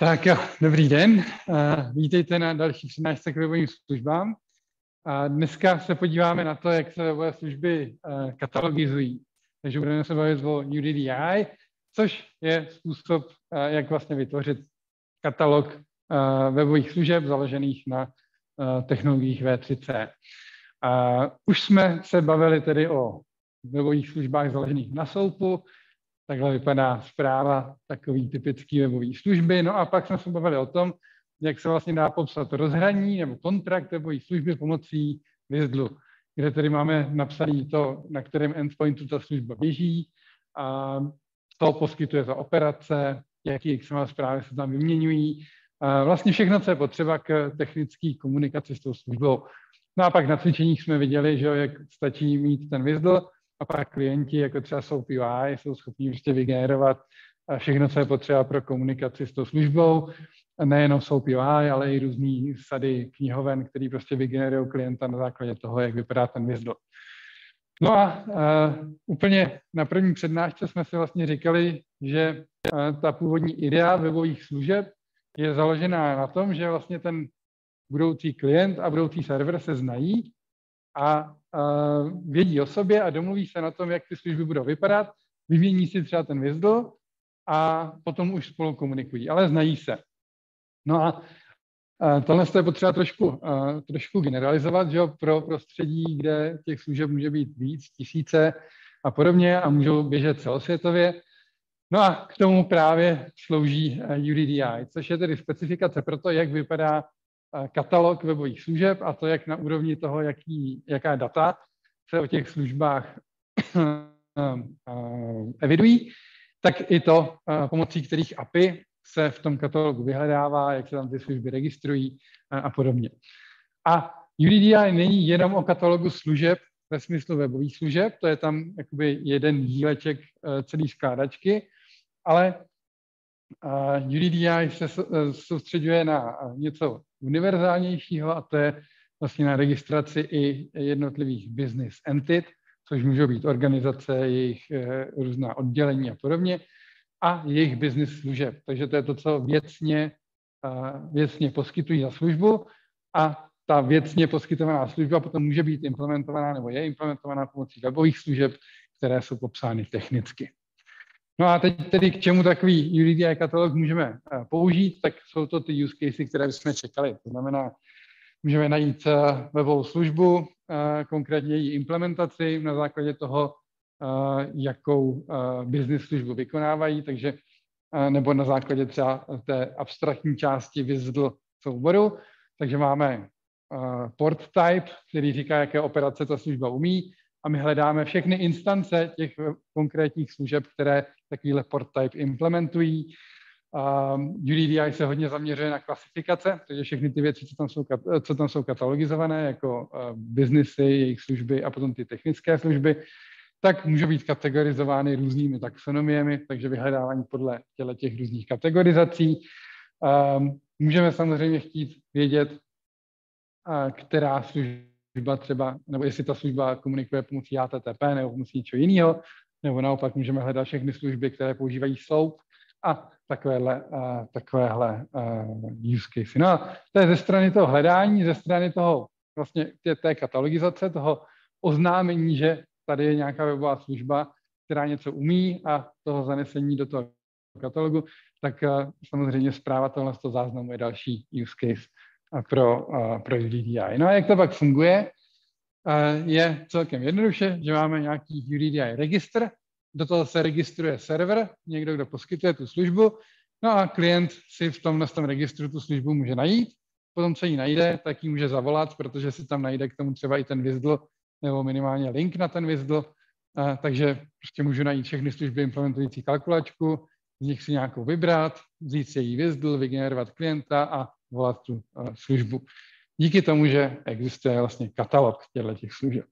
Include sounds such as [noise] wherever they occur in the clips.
Tak jo, dobrý den. Uh, vítejte na další přednášce k webovým službám. A dneska se podíváme na to, jak se webové služby uh, katalogizují. Takže budeme se bavit o UDDI, což je způsob, uh, jak vlastně vytvořit katalog webových služeb založených na technologiích V3C. Uh, už jsme se bavili tedy o webových službách založených na SOAPu, Takhle vypadá zpráva takový typický webový služby. No a pak jsme se bavili o tom, jak se vlastně dá popsat rozhraní nebo kontrakt webové služby pomocí Vizdlu, kde tedy máme napsané to, na kterém endpointu ta služba běží, a to poskytuje za operace, jaký XML zprávy se tam vyměňují, a vlastně všechno, co je potřeba k technické komunikaci s tou službou. No a pak na cvičeních jsme viděli, že jak stačí mít ten Vizdl, a pak klienti, jako třeba jsou UI, jsou schopni prostě vygenerovat všechno, co je potřeba pro komunikaci s tou službou. Nejenom jsou UI, ale i různý sady knihoven, který prostě vygenerují klienta na základě toho, jak vypadá ten Vizdl. No a uh, úplně na první přednášce jsme si vlastně říkali, že uh, ta původní idea webových služeb je založená na tom, že vlastně ten budoucí klient a budoucí server se znají a vědí o sobě a domluví se na tom, jak ty služby budou vypadat, vymění si třeba ten Vizdl a potom už spolu komunikují, ale znají se. No a tohle je potřeba trošku, trošku generalizovat, že jo, pro prostředí, kde těch služeb může být víc, tisíce a podobně a můžou běžet celosvětově. No a k tomu právě slouží UDDI, což je tedy specifikace pro to, jak vypadá Eh, katalog webových služeb a to jak na úrovni toho, jaký, jaká data se o těch službách eh, evidují, tak i to, eh, pomocí kterých API se v tom katalogu vyhledává, jak se tam ty služby registrují a podobně. A UDDI není jenom o katalogu služeb ve smyslu webových služeb, to je tam jakoby jeden díleček celé skládačky, ale UDDI se soustředuje na něco univerzálnějšího a to je vlastně na registraci i jednotlivých business entit, což můžou být organizace, jejich eh, různá oddělení a podobně, a jejich business služeb. Takže to je to, co věcně, věcně poskytují za službu a ta věcně poskytovaná služba potom může být implementovaná nebo je implementovaná pomocí webových služeb, které jsou popsány technicky. No a teď tedy k čemu takový UDDI katalog můžeme eh, použít, tak jsou to ty use cases, které jsme čekali. To znamená, můžeme najít eh, webovou službu, eh, konkrétně její implementaci na základě toho, jakou business službu vykonávají, takže nebo na základě třeba té abstraktní části Vizdl souboru. Takže máme port type, který říká, jaké operace ta služba umí, a my hledáme všechny instance těch konkrétních služeb, které takovýhle port type implementují. Um, UDDI se hodně zaměřuje na klasifikace, takže všechny ty věci, co tam jsou, co tam jsou katalogizované, jako uh, businessy, jejich služby a potom ty technické služby, tak můžou být kategorizovány různými taxonomiemi, takže vyhledávání podle těle těch různých kategorizací. Um, můžeme samozřejmě chtít vědět, uh, která služba třeba, nebo jestli ta služba komunikuje pomocí HTTP nebo pomocí něčeho jiného, nebo naopak můžeme hledat všechny služby, které používají SOAP a takovéhle, uh, takovéhle uh, use case. No a to je ze strany toho hledání, ze strany toho vlastně té, té katalogizace, toho oznámení, že tady je nějaká webová služba, která něco umí a toho zanesení do toho katalogu, tak samozřejmě zpráva tohle z toho záznamu je další use case pro, pro UDDI. No a jak to pak funguje? Je celkem jednoduše, že máme nějaký UDDI registr, do toho se registruje server, někdo, kdo poskytuje tu službu, no a klient si v tomhle tom registru tu službu může najít, potom, co ji najde, tak ji může zavolat, protože si tam najde k tomu třeba i ten Vizdl, nebo minimálně link na ten Vizdl, takže prostě můžu najít všechny služby implementující kalkulačku, z nich si nějakou vybrat, vzít si její Vizdl, vygenerovat klienta a volat tu službu díky tomu, že existuje vlastně katalog těchto těch služeb.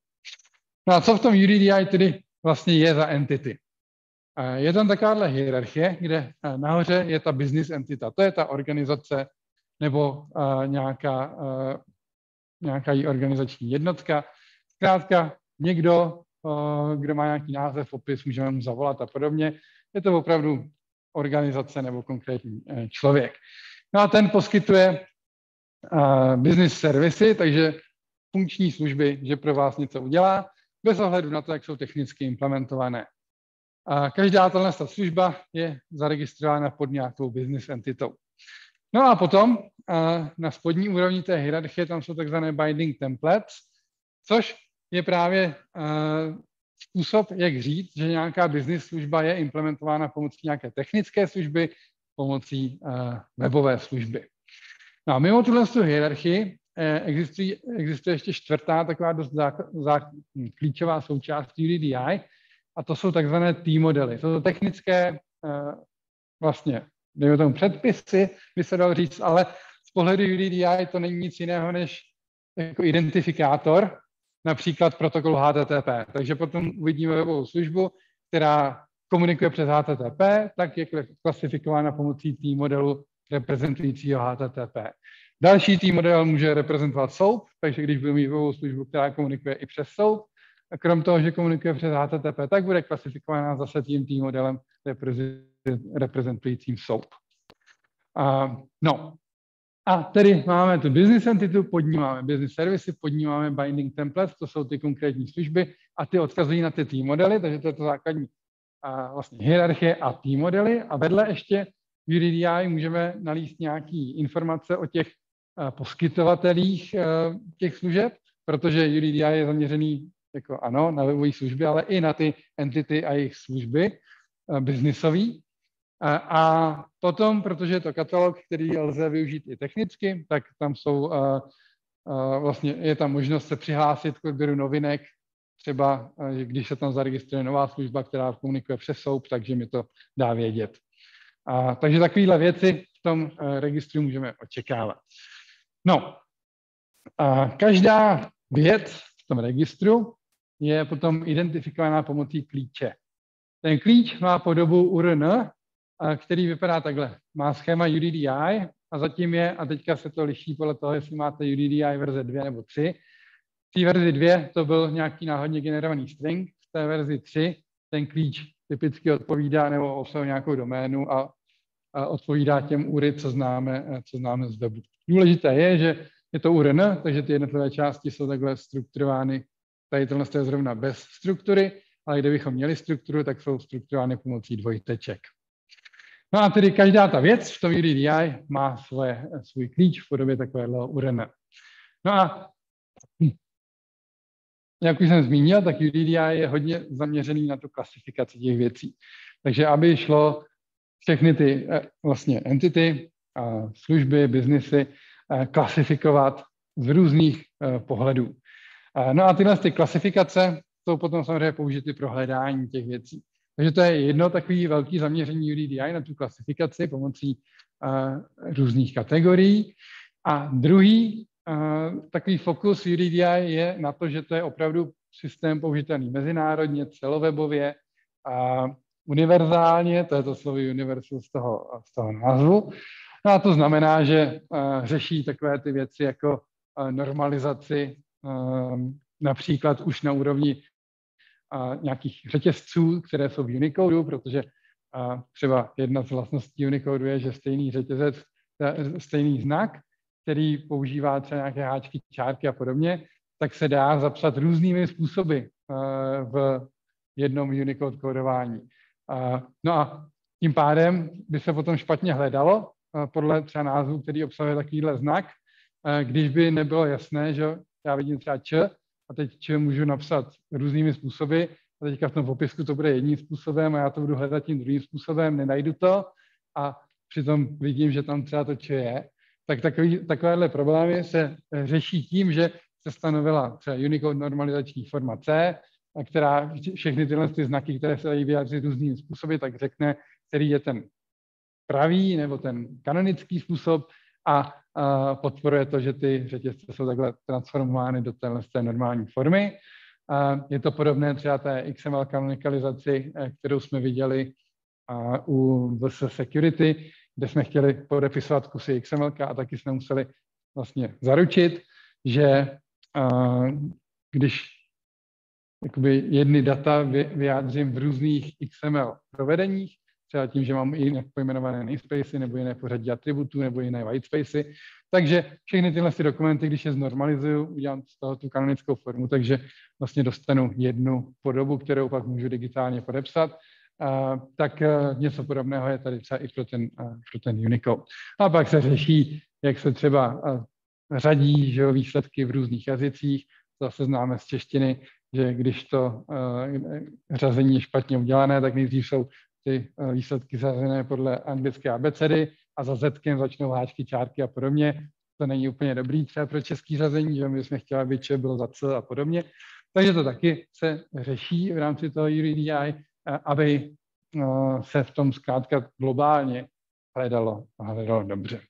No a co v tom UDDI tedy vlastně je za entity? Je tam takováhle hierarchie, kde nahoře je ta business entita, to je ta organizace nebo nějaká, nějaká organizační jednotka. Zkrátka někdo, kdo má nějaký název, opis, můžeme mu zavolat a podobně. Je to opravdu organizace nebo konkrétní člověk. No a ten poskytuje business servisy, takže funkční služby, že pro vás něco udělá, bez ohledu na to, jak jsou technicky implementované. A každá tato služba je zaregistrována pod nějakou business entitou. No a potom na spodní úrovni té hierarchie tam jsou takzvané binding templates, což je právě způsob, jak říct, že nějaká business služba je implementována pomocí nějaké technické služby, pomocí webové služby. No a mimo tuhle hierarchii eh, existuje, existuje ještě čtvrtá taková dost zá, zá, klíčová součást UDDI a to jsou takzvané T-modely. To jsou technické eh, vlastně, dejme tomu předpisy, by se dalo říct, ale z pohledu UDDI to není nic jiného než jako identifikátor, například protokol HTTP. Takže potom uvidíme webovou službu, která komunikuje přes HTTP, tak je klasifikována pomocí T-modelu reprezentujícího HTTP. Další tým model může reprezentovat SOAP, takže když budeme mít webovou službu, která komunikuje i přes SOAP, a krom toho, že komunikuje přes HTTP, tak bude klasifikovaná zase tím tým modelem reprezentujícím SOAP. Uh, no, a tedy máme tu business entity, pod ní máme business services, pod ní máme binding templates, to jsou ty konkrétní služby a ty odkazují na ty tým modely, takže to je to základní a vlastně hierarchie a tým modely. A vedle ještě v UDDI můžeme nalíst nějaké informace o těch eh, poskytovatelích eh, těch služeb, protože UDDI je zaměřený jako ano, na webové služby, ale i na ty entity a jejich služby eh, biznisový. A, potom, protože je to katalog, který lze využít i technicky, tak tam jsou, vlastně je tam možnost se přihlásit k odběru novinek, třeba když se tam zaregistruje nová služba, která komunikuje přes SOUP, takže mi to dá vědět. A, takže takovéhle věci v tom uh, registru můžeme očekávat. No, a každá věc v tom registru je potom identifikovaná pomocí klíče. Ten klíč má podobu URN, který vypadá takhle. Má schéma UDDI a zatím je, a teďka se to liší podle toho, jestli máte UDDI verze 2 nebo 3. V té verzi 2 to byl nějaký náhodně generovaný string, v té verzi 3 ten klíč typicky odpovídá nebo obsahuje nějakou doménu a odpovídá těm úry, co známe, co známe z webu. Důležité je, že je to URN, takže ty jednotlivé části jsou takhle strukturovány. Tady tohle je zrovna bez struktury, ale kdybychom měli strukturu, tak jsou strukturovány pomocí dvojteček. No a tedy každá ta věc v tom UDDI má svoje, svůj klíč v podobě takového URN. No a jak už jsem zmínil, tak UDDI je hodně zaměřený na tu klasifikaci těch věcí. Takže aby šlo všechny ty eh, vlastně entity, služby, biznesy eh, klasifikovat z různých eh, pohledů. No a tyhle ty klasifikace jsou potom samozřejmě použity pro hledání těch věcí. Takže to je jedno takový velký zaměření UDDI na tu klasifikaci pomocí různých kategorií. A druhý takový fokus UDDI je na to, že to je opravdu systém použitelný mezinárodně, celowebově a univerzálně, to je to slovo universal z toho, z toho názvu. No a to znamená, že řeší takové ty věci jako normalizaci například už na úrovni nějakých řetězců, které jsou v Unicode, protože třeba jedna z vlastností Unicode je, že stejný řetězec, stejný znak který používá třeba nějaké háčky, čárky a podobně, tak se dá zapsat různými způsoby eh, v jednom Unicode kódování. No a tím pádem by se potom špatně hledalo podle třeba názvu, který obsahuje takovýhle znak, když by nebylo jasné, že já vidím třeba č a teď č můžu napsat různými způsoby. A teďka v tom popisku to bude jedním způsobem a já to budu hledat tím druhým způsobem, nenajdu to. A přitom vidím, že tam třeba to č je. Tak takový, takovéhle problémy se řeší tím, že se stanovila třeba Unicode normalizační forma C, která všechny tyhle ty znaky, které se dají vyjádřit různými způsoby, tak řekne, který je ten pravý nebo ten kanonický způsob a, a podporuje to, že ty řetězce jsou takhle transformovány do téhle té normální formy. A je to podobné třeba té XML kanonikalizaci, eh, kterou jsme viděli u VS Security, kde jsme chtěli podepisovat kusy XML a taky jsme museli vlastně zaručit, že když jakoby jedny data vyjádřím v různých XML provedeních, třeba tím, že mám i pojmenované namespacey nebo jiné pořadí atributů nebo jiné whitespacey. Takže všechny tyhle ty dokumenty, když je znormalizuju, udělám z toho tu kanonickou formu, takže vlastně dostanu jednu podobu, kterou pak můžu digitálně podepsat. Uh, tak uh, něco podobného je tady třeba i pro ten, uh, pro ten Unicode. A pak se řeší, jak se třeba řadí že jo, výsledky v různých jazycích. Zase známe z češtiny, že když to řazení je špatně udělané, tak nejdřív jsou ty výsledky zařazené podle anglické abecedy a za zetkem začnou háčky, čárky a podobně. To není úplně dobrý třeba pro český řazení, že my jsme chtěli, aby če bylo za C a podobně. Takže to taky se řeší v rámci toho URDI, aby se v tom zkrátka globálně hledalo, hledalo dobře.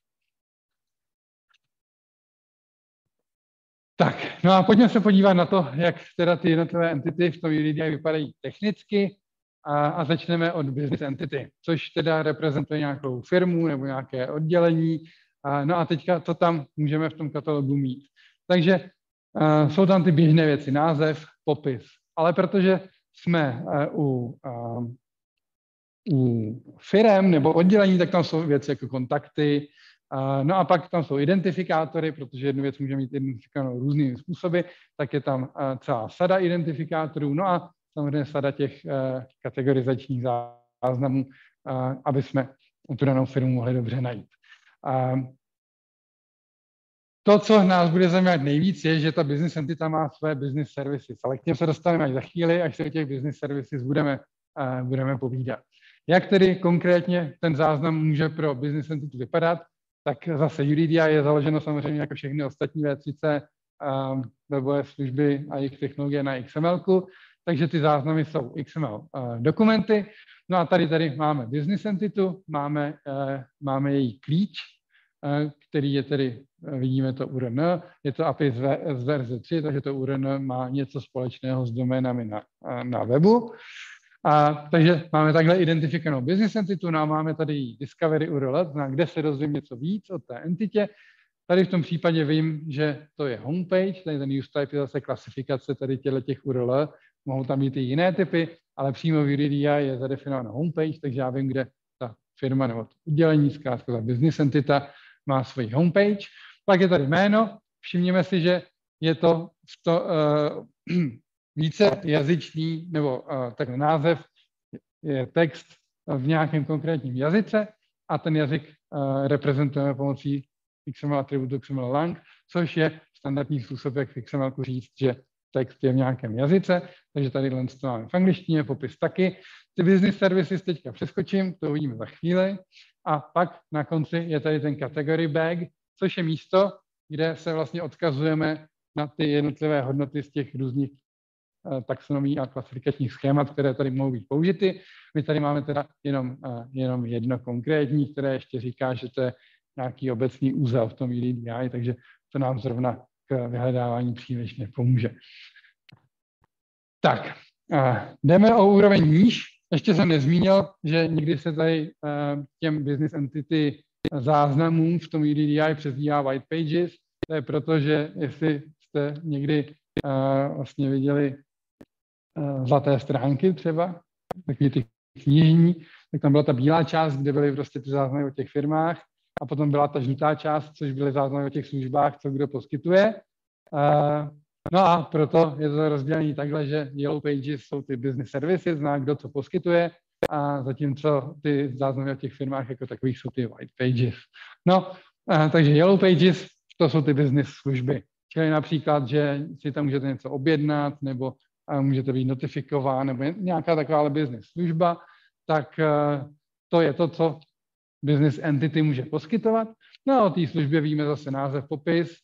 Tak, no a pojďme se podívat na to, jak teda ty jednotlivé entity v tom UDI vypadají technicky a, a začneme od business entity, což teda reprezentuje nějakou firmu nebo nějaké oddělení. A, no a teďka to tam můžeme v tom katalogu mít. Takže a, jsou tam ty běžné věci, název, popis. Ale protože jsme a, u, a, u firem nebo oddělení, tak tam jsou věci jako kontakty, No a pak tam jsou identifikátory, protože jednu věc může mít identifikovanou různými způsoby, tak je tam celá sada identifikátorů, no a samozřejmě sada těch e, kategorizačních záznamů, aby jsme tu danou firmu mohli dobře najít. To, co nás bude zajímat nejvíc, je, že ta business entita má své business services, ale k těm se dostaneme až za chvíli, až se o těch business services budeme, budeme povídat. Jak tedy konkrétně ten záznam může pro business entitu vypadat? Tak zase UDDI je založeno samozřejmě jako všechny ostatní V30 um, webové služby a jejich technologie na XML, takže ty záznamy jsou XML uh, dokumenty. No a tady tady máme business entity, máme, uh, máme její klíč, uh, který je tedy, vidíme to URN, je to API z, z verze 3, takže to URN má něco společného s doménami na, na webu. A, takže máme takhle identifikovanou business entitu, no a máme tady discovery URL, znamená, kde se dozvím něco víc o té entitě. Tady v tom případě vím, že to je homepage, tady ten use type je zase klasifikace tady těchto těch URL, mohou tam být i jiné typy, ale přímo v UDDI je zadefinována homepage, takže já vím, kde ta firma nebo to udělení, zkrátka ta business entita má svoji homepage. Pak je tady jméno, všimněme si, že je to, to uh, více jazyčný, nebo tak název je text v nějakém konkrétním jazyce a ten jazyk reprezentujeme pomocí XML atributu XML lang, což je standardní způsob, jak v XML říct, že text je v nějakém jazyce, takže tady to máme v angličtině, popis taky. Ty business services teďka přeskočím, to uvidíme za chvíli. A pak na konci je tady ten category bag, což je místo, kde se vlastně odkazujeme na ty jednotlivé hodnoty z těch různých taxonomí a klasifikačních schémat, které tady mohou být použity. My tady máme teda jenom, eh, jenom jedno konkrétní, které ještě říká, že to je nějaký obecný úzel v tom EDI, takže to nám zrovna k vyhledávání příliš nepomůže. Tak, eh, jdeme o úroveň níž. Ještě jsem nezmínil, že nikdy se tady těm business entity záznamům v tom EDI přezdívá white pages. To je proto, že jestli jste někdy vlastně viděli Eh, zlaté stránky třeba, takový ty knižní, tak tam byla ta bílá část, kde byly prostě ty záznamy o těch firmách a potom byla ta žlutá část, což byly záznamy o těch službách, co kdo poskytuje. Uh, no a proto je to rozdělení takhle, že Yellow Pages jsou ty business services, zná kdo co poskytuje, a zatímco ty záznamy o těch firmách jako takových jsou ty white pages. No, uh, takže Yellow Pages, to jsou ty business služby. Čili například, že si tam můžete něco objednat, nebo můžete být notifikován nebo nějaká taková business služba, tak eh, to je to, co business entity může poskytovat. No a o té službě víme zase název, popis,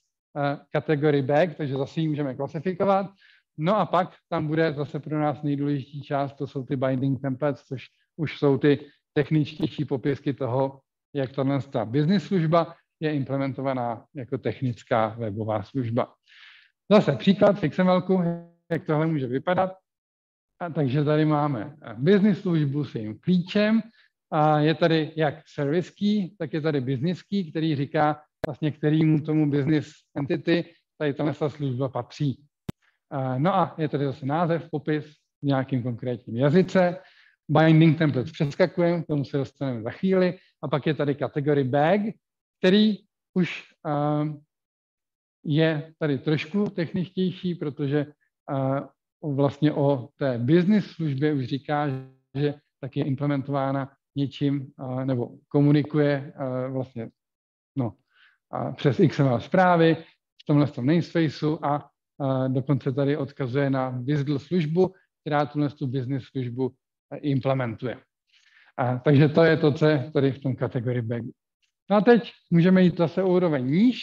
kategorii eh, bag, takže zase ji můžeme klasifikovat. No a pak tam bude zase pro nás nejdůležitější část, to jsou ty binding templates, což už jsou ty techničtější popisky toho, jak tahle ta business služba je implementovaná jako technická webová služba. Zase příklad v jak tohle může vypadat. A takže tady máme business službu s jejím klíčem. A je tady jak service key, tak je tady business key, který říká vlastně, kterýmu tomu business entity tady tato služba patří. No a je tady zase název, popis v nějakým konkrétním jazyce. binding templates přeskakujeme, k tomu se dostaneme za chvíli, a pak je tady kategorie bag, který už je tady trošku techničtější, protože vlastně o té business službě už říká, že tak je implementována něčím nebo komunikuje vlastně no, přes XML zprávy v tomhle tom namespaceu a dokonce tady odkazuje na WSDL službu, která tuhle tu business službu implementuje. A, takže to je to, co je tady v tom kategorii bagu. No a teď můžeme jít zase o úroveň níž,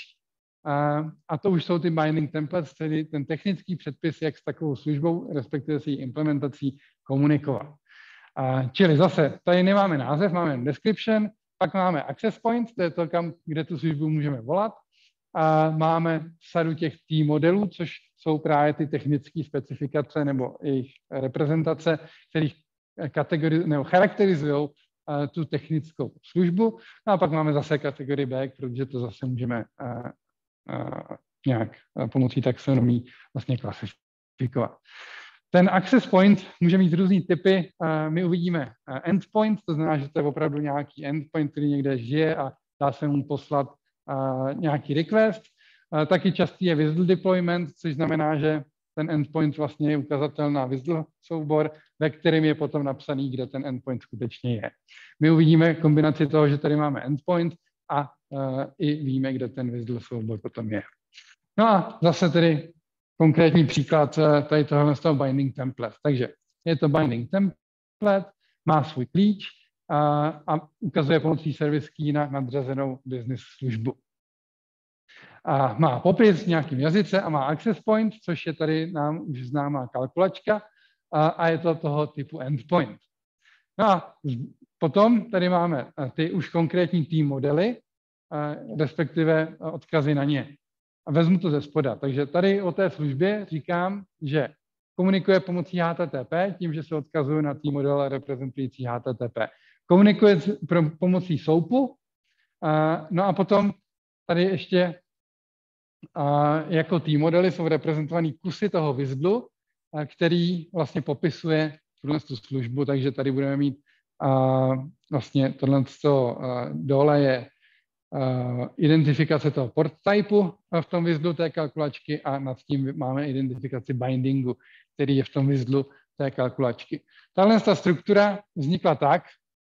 a, to už jsou ty binding templates, tedy ten technický předpis, jak s takovou službou, respektive s její implementací komunikovat. A, čili zase, tady nemáme název, máme description, pak máme access point, to je to, kam, kde tu službu můžeme volat. A máme sadu těch T modelů, což jsou právě ty technické specifikace nebo jejich reprezentace, kterých charakterizují tu technickou službu. No a pak máme zase kategorii back, protože to zase můžeme nějak pomocí taxonomí vlastně klasifikovat. Ten access point může mít různý typy. My uvidíme endpoint, to znamená, že to je opravdu nějaký endpoint, který někde žije a dá se mu poslat nějaký request. Taky častý je WSDL deployment, což znamená, že ten endpoint vlastně je ukazatel na WSDL soubor, ve kterém je potom napsaný, kde ten endpoint skutečně je. My uvidíme kombinaci toho, že tady máme endpoint a i víme, kde ten WSDL soubor potom je. No a zase tedy konkrétní příklad uh, tady tohle z toho binding template. Takže je to binding template, má svůj klíč a, a ukazuje pomocí service key na nadřazenou business službu a má popis v nějakým jazyce a má access point, což je tady nám už známá kalkulačka a, a je to toho typu endpoint. No a potom tady máme eh, ty už konkrétní tým modely, eh, respektive odkazy na ně. A vezmu to ze spoda. Takže tady o té službě říkám, že komunikuje pomocí HTTP, tím, že se odkazuje na tým model reprezentující HTTP. Komunikuje pomocí SOAPu, no a potom tady ještě jako tým modely jsou reprezentovaný kusy toho Vizblu, který vlastně popisuje tu službu, takže tady budeme mít vlastně tohle dole je identifikace toho port typu v tom Vizblu té kalkulačky a nad tím máme identifikaci bindingu, který je v tom Vizblu té kalkulačky. Tahle ta struktura vznikla tak,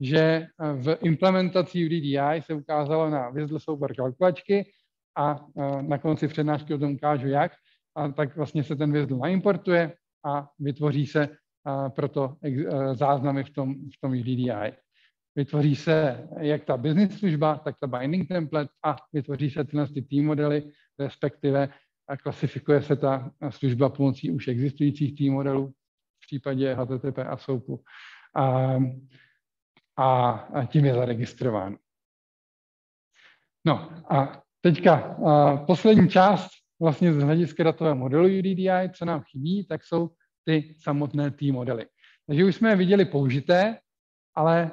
že v implementaci UDDI se ukázalo na Vizblu soubor kalkulačky, a na konci přednášky o tom ukážu jak, a tak vlastně se ten vězdl naimportuje a vytvoří se proto záznamy v tom, v tom UDDI. Vytvoří se jak ta business služba, tak ta binding template a vytvoří se tyhle ty team modely, respektive a klasifikuje se ta služba pomocí už existujících team modelů v případě HTTP a SOAPu. A, a, a tím je zaregistrován. No a Teďka poslední část vlastně z hlediska datového modelu UDDI, co nám chybí, tak jsou ty samotné T modely. Takže už jsme je viděli použité, ale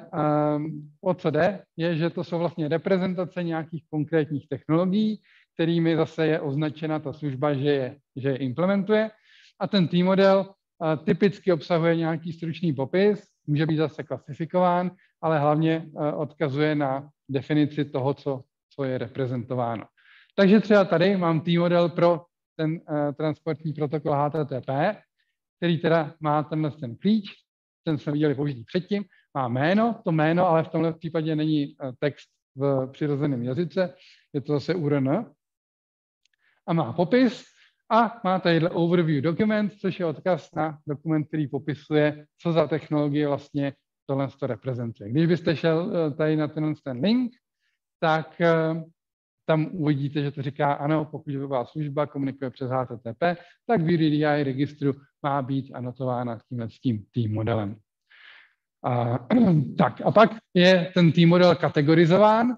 um, o co jde, je, že to jsou vlastně reprezentace nějakých konkrétních technologií, kterými zase je označena ta služba, že je, že je implementuje. A ten T model uh, typicky obsahuje nějaký stručný popis, může být zase klasifikován, ale hlavně uh, odkazuje na definici toho, co co je reprezentováno. Takže třeba tady mám T-model pro ten uh, transportní protokol HTTP, který teda má tenhle ten klíč, ten jsme viděli použitý předtím, má jméno, to jméno, ale v tomhle případě není uh, text v přirozeném jazyce, je to zase URN, a má popis a má tady overview document, což je odkaz na dokument, který popisuje, co za technologie vlastně tohle to reprezentuje. Když byste šel eh, tady na tenhle ten link, tak eh, tam uvidíte, že to říká, ano, pokud webová služba komunikuje přes HTTP, tak v UDDI registru má být anotována tímhle s tím tým modelem. A, [clears throat] tak a pak je ten tým model kategorizován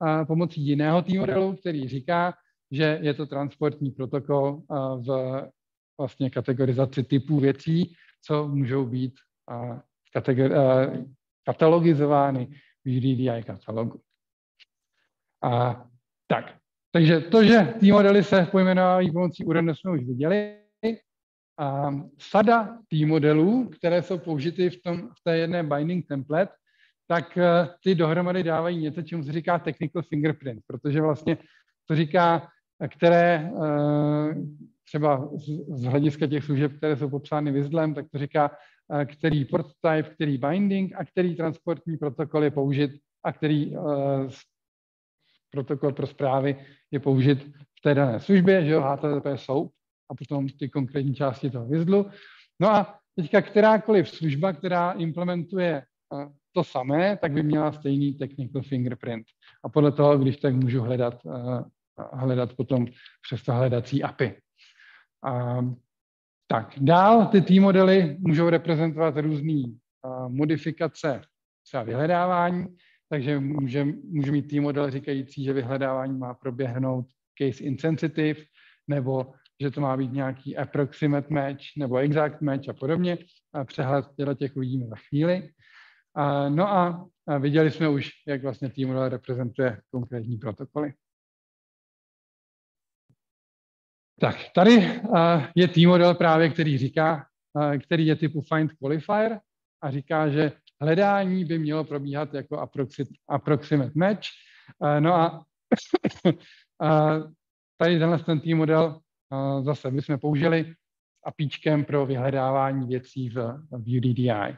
a, pomocí jiného tým modelu, který říká, že je to transportní protokol a, v vlastně kategorizaci typů věcí, co můžou být a, kategori- a, katalogizovány v UDDI katalogu. A tak, takže to, že ty modely se pojmenovávají pomocí úrovně, jsme už viděli. Sada tý modelů, které jsou použity v, tom, v té jedné binding template, tak ty dohromady dávají něco, čemu se říká technical fingerprint, protože vlastně to říká, které třeba z hlediska těch služeb, které jsou popsány Vizlem, tak to říká, který port type, který binding a který transportní protokol je použit a který protokol pro zprávy je použit v té dané službě, že jo, HTTP SOAP a potom ty konkrétní části toho Vizlu. No a teďka kterákoliv služba, která implementuje uh, to samé, tak by měla stejný technical fingerprint. A podle toho, když tak můžu hledat, uh, hledat potom přes to hledací API. A, tak, dál ty T modely můžou reprezentovat různé modifikace třeba vyhledávání, takže může, může mít T model říkající, že vyhledávání má proběhnout case insensitive, nebo že to má být nějaký approximate match nebo exact match a podobně. A přehled těch uvidíme za chvíli. A, no a, viděli jsme už, jak vlastně T model reprezentuje konkrétní protokoly. Tak, tady je T-model právě, který říká, který je typu find qualifier a říká, že hledání by mělo probíhat jako approximate match. No [laughs] a tady tenhle ten T-model zase bychom použili s apíčkem pro vyhledávání věcí v, v UDDI.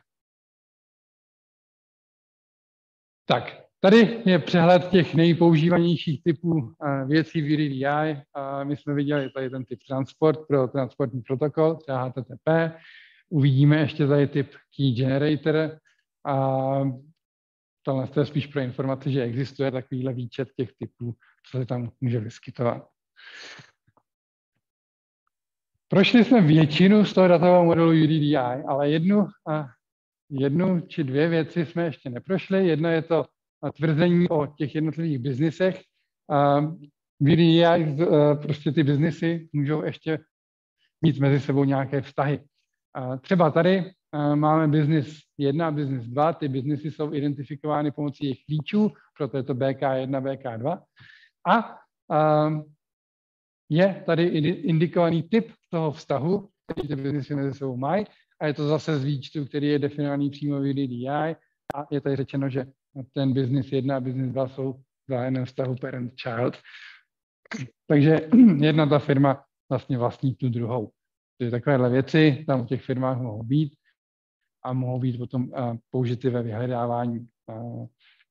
Tak, Tady je přehled těch nejpoužívanějších typů eh, věcí v UDDI. My jsme viděli tady ten typ transport pro transportní protokol, třeba HTTP. Uvidíme ještě tady typ key generator. A tohle je spíš pro informaci, že existuje takovýhle výčet těch typů, co se tam může vyskytovat. Prošli jsme většinu z toho datového modelu UDDI, ale jednu, jednu či dvě věci jsme ještě neprošli. Jedna je to tvrzení o těch jednotlivých biznisech. VDI, eh, prostě ty biznisy můžou ještě mít mezi sebou nějaké vztahy. Třeba tady eh, máme biznis 1 a biznis 2, ty biznisy jsou identifikovány pomocí jejich klíčů, proto je to BK1, BK2. A ehm, je tady indikovaný typ toho vztahu, který ty biznisy mezi sebou mají, a je to zase z výčtu, který je definovaný přímo v DDI a je tady řečeno, že ten business 1 a business 2 jsou v vzájemném vztahu parent-child. Takže jedna ta firma vlastně vlastní tu druhou. Takže takovéhle věci tam v těch firmách mohou být a mohou být potom použity ve vyhledávání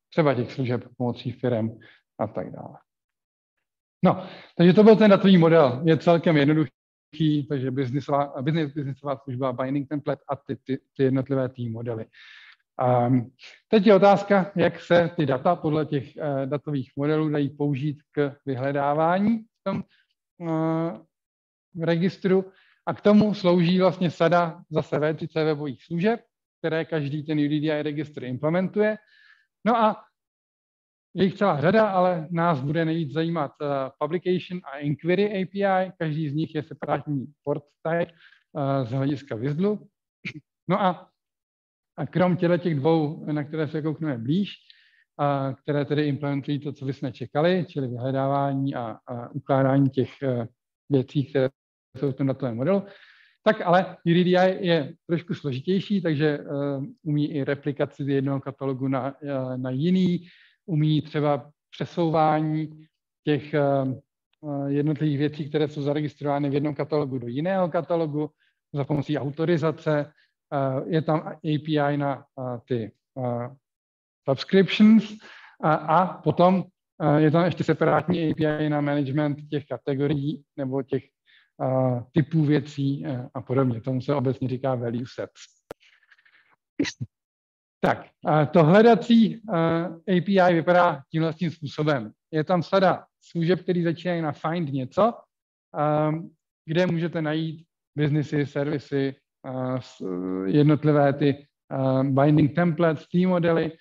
třeba těch služeb pomocí firm a tak dále. No, takže to byl ten datový model. Je celkem jednoduchý, takže businessová, business, businessová služba, binding template a ty, ty, ty jednotlivé tým modely. Um, teď je otázka, jak se ty data podle těch uh, datových modelů dají použít k vyhledávání v tom uh, registru a k tomu slouží vlastně sada zase V3C webových služeb, které každý ten UDDI registr implementuje. No a je jich celá řada, ale nás bude nejvíc zajímat uh, Publication a Inquiry API. Každý z nich je separátní port type uh, z hlediska Vizlu. No a a krom těchto těch dvou, na které se koukneme blíž, a které tedy implementují to, co bychom čekali, čili vyhledávání a, a ukládání těch uh, věcí, které jsou v tom datovém modelu, tak ale UDDI je trošku složitější, takže uh, umí i replikaci z jednoho katalogu na, uh, na jiný, umí třeba přesouvání těch uh, jednotlivých věcí, které jsou zaregistrovány v jednom katalogu do jiného katalogu za pomocí autorizace, Eh, je tam API na eh, ty eh, subscriptions a potom je tam ještě separátní API na management těch kategorií nebo těch typů věcí a podobně. Tomu se obecně říká value sets. Tak, to hledací API vypadá tímhle tím způsobem. Je tam sada služeb, který začínají na find něco, kde můžete najít biznesy, servisy, jednotlivé ty binding templates, T modely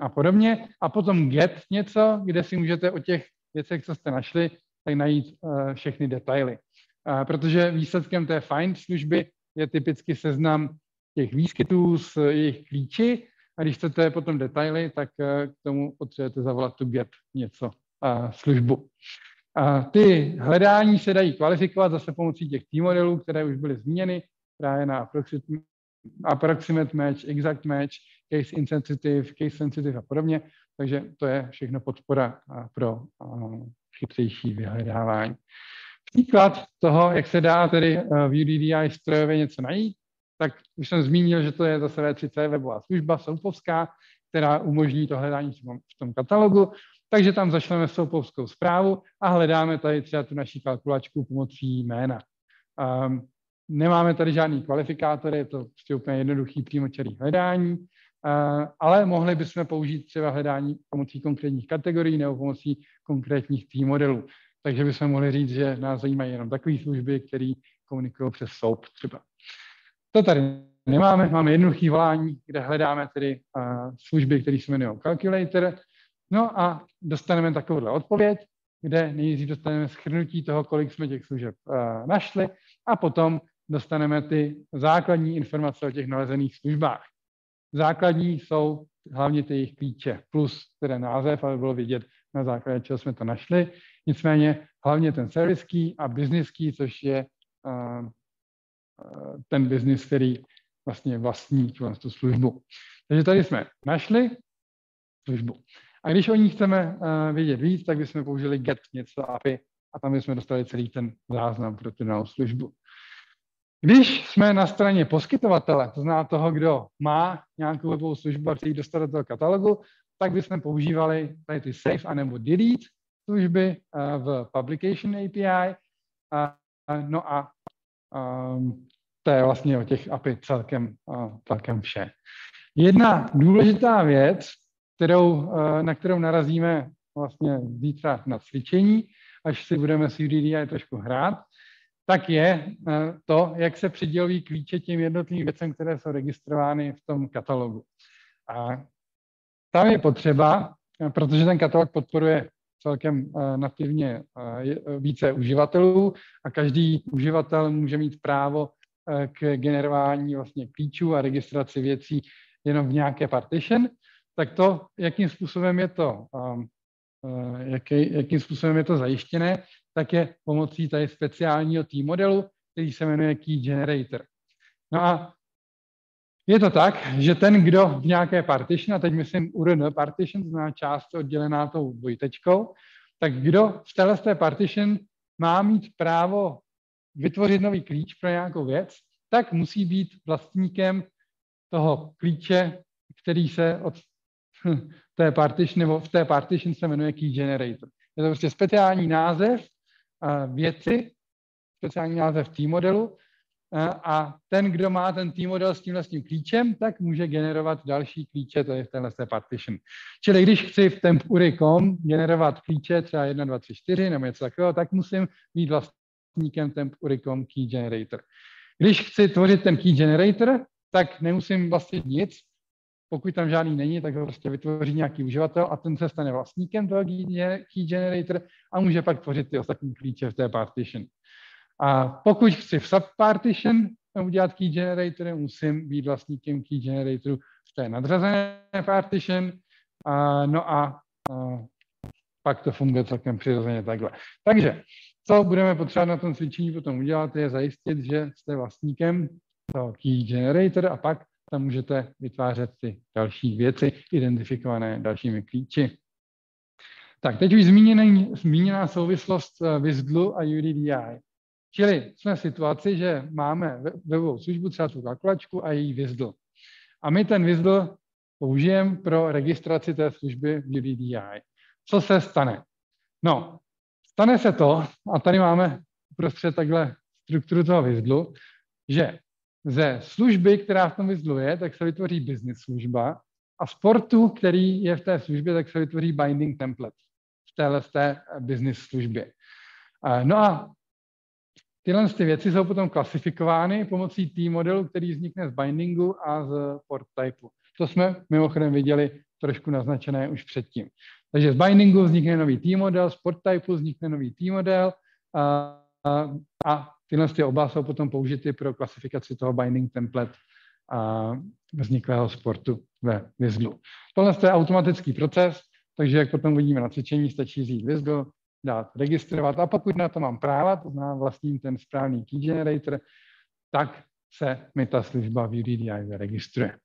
a podobně. A potom get něco, kde si můžete o těch věcech, co jste našli, tak najít všechny detaily. Protože výsledkem té find služby je typicky seznam těch výskytů s jejich klíči a když chcete potom detaily, tak k tomu potřebujete zavolat tu get něco službu. A ty hledání se dají kvalifikovat zase pomocí těch tým modelů, které už byly zmíněny, právě na approximate match, exact match, case insensitive, case sensitive a podobně. Takže to je všechno podpora pro chytřejší vyhledávání. Příklad toho, jak se dá tedy v UDDI strojově něco najít, tak už jsem zmínil, že to je zase V3C webová služba soupovská, která umožní to hledání v tom katalogu. Takže tam zašleme soupovskou zprávu a hledáme tady třeba tu naší kalkulačku pomocí jména. Um, nemáme tady žádný kvalifikátor, je to prostě úplně jednoduchý přímočarý hledání, uh, ale mohli bychom použít třeba hledání pomocí konkrétních kategorií nebo pomocí konkrétních tým modelů. Takže bychom mohli říct, že nás zajímají jenom takové služby, které komunikují přes SOAP třeba. To tady nemáme, máme jednoduchý volání, kde hledáme tedy uh, služby, které se jmenují Calculator, no a dostaneme takovouhle odpověď, kde nejdřív dostaneme schrnutí toho, kolik jsme těch služeb uh, našli a potom dostaneme ty základní informace o těch nalezených službách. Základní jsou hlavně ty jejich klíče, plus teda název, aby bylo vidět, na základě čeho jsme to našli. Nicméně hlavně ten service a business key, což je uh, ten biznis, který vlastně vlastní tu službu. Takže tady jsme našli službu. A když o ní chceme uh, vědět víc, tak bychom použili get něco API a tam bychom dostali celý ten záznam pro tu danou službu. Když jsme na straně poskytovatele, to znamená toho, kdo má nějakou webovou službu a chce dostat do toho katalogu, tak bychom používali tady ty save anebo delete služby uh, v publication API. Uh, no a to je vlastně o těch API celkem, celkem vše. Jedna důležitá věc, kterou, uh, na kterou narazíme vlastně zítra na cvičení, až si budeme s UDDI trošku hrát, tak je to, jak se přidělují klíče těm jednotlivým věcem, které jsou registrovány v tom katalogu. A tam je potřeba, protože ten katalog podporuje celkem nativně více uživatelů a každý uživatel může mít právo k generování vlastně klíčů a registraci věcí jenom v nějaké partition, tak to, jakým způsobem je to, jaký, jakým způsobem je to zajištěné, tak je pomocí tady speciálního tým modelu, který se jmenuje Key Generator. No a je to tak, že ten, kdo v nějaké partition, a teď myslím URN partition, znamená část oddělená tou dvojtečkou, tak kdo v této partition má mít právo vytvořit nový klíč pro nějakou věc, tak musí být vlastníkem toho klíče, který se od [laughs] té partition, nebo v té partition se jmenuje key generator. Je to prostě speciální název věci, speciální název tým modelu a ten, kdo má ten tým model s tímhle s tím klíčem, tak může generovat další klíče, to je v téhle partition. Čili když chci v tempuri.com generovat klíče třeba 1, 2, 3, 4 nebo něco takového, tak musím být vlastníkem tempuri.com key generator. Když chci tvořit ten key generator, tak nemusím vlastně nic, pokud tam žádný není, tak ho prostě vytvoří nějaký uživatel a ten se stane vlastníkem toho key generator a může pak tvořit ty ostatní klíče v té partition. A pokud chci v subpartition udělat key generator, musím být vlastníkem key generatoru v té nadřazené partition. A, no a, a pak to funguje celkem přirozeně takhle. Takže, co budeme potřebovat na tom cvičení potom udělat, je zajistit, že jste vlastníkem toho key generator a pak tam můžete vytvářet ty další věci, identifikované dalšími klíči. Tak, teď už zmíněný, zmíněná souvislost eh, WISDLu a UDDI. Čili jsme v situaci, že máme webovou službu, třeba tu kalkulačku a její WISDL. A my ten WISDL použijeme pro registraci té služby v UDDI. Co se stane? No, stane se to, a tady máme prostřed takhle strukturu toho WISDLu, že ze služby, která v tom vyzluje, tak se vytvoří business služba a z portu, který je v té službě, tak se vytvoří binding template v téhle té business službě. No a tyhle ty věci jsou potom klasifikovány pomocí tým modelu, který vznikne z bindingu a z port typeu. To jsme mimochodem viděli trošku naznačené už předtím. Takže z bindingu vznikne nový tým model, z port typeu vznikne nový tým model a, a, a Tyhle ty oba jsou potom použity pro klasifikaci toho binding template a vzniklého sportu ve Vizglu. Tohle je automatický proces, takže jak potom vidíme na cvičení, stačí říct Vizgl, dát registrovat. A pokud na to mám práva, to znamená vlastním ten správný key generator, tak se mi ta služba v UDDI zaregistruje.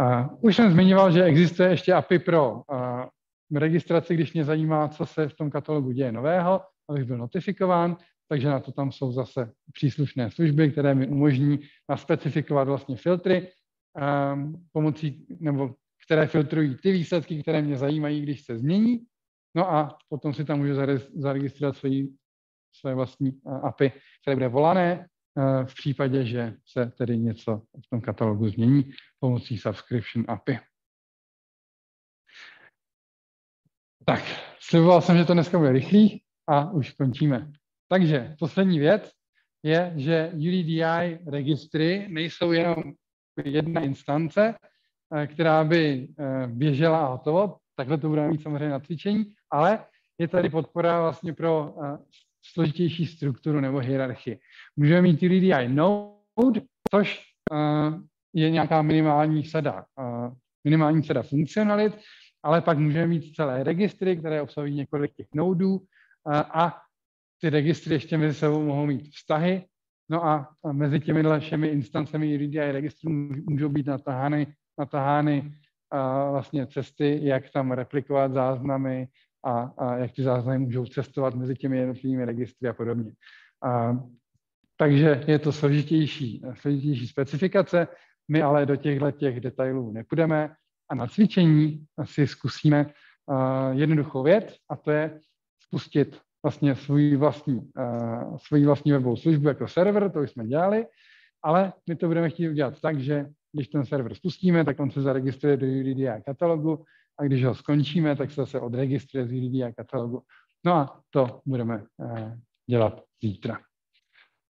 Uh, už jsem zmiňoval, že existuje ještě API pro uh, registraci, když mě zajímá, co se v tom katalogu děje nového, abych byl notifikován, takže na to tam jsou zase příslušné služby, které mi umožní naspecifikovat vlastně filtry, um, pomocí, nebo které filtrují ty výsledky, které mě zajímají, když se změní. No a potom si tam můžu zaregistrovat svoji, své vlastní API, které bude volané v případě, že se tedy něco v tom katalogu změní pomocí subscription API. Tak, sliboval jsem, že to dneska bude rychlý a už končíme. Takže poslední věc je, že UDDI registry nejsou jenom jedna instance, eh, která by eh, běžela a hotovo, takhle to budeme mít samozřejmě na cvičení, ale je tady podpora vlastně pro eh, složitější strukturu nebo hierarchii. Můžeme mít UDDI node, což je nějaká minimální sada, minimální sada funkcionalit, ale pak můžeme mít celé registry, které obsahují několik těch nodů a ty registry ještě mezi sebou mohou mít vztahy, no a mezi těmi všemi instancemi UDI registrů můžou být natahány, natahány a vlastně cesty, jak tam replikovat záznamy a, a jak ty záznamy můžou cestovat mezi těmi jednotlivými registry a podobně. A, takže je to složitější, složitější specifikace, my ale do těchto těch detailů nepůjdeme a na cvičení si zkusíme uh, jednoduchou věc a to je spustit vlastně svůj vlastní, uh, svůj vlastní webovou službu jako server, to už jsme dělali, ale my to budeme chtít udělat tak, že když ten server spustíme, tak on se zaregistruje do UDDI katalogu a když ho skončíme, tak se zase odregistruje z UDDI katalogu. No a to budeme uh, dělat zítra.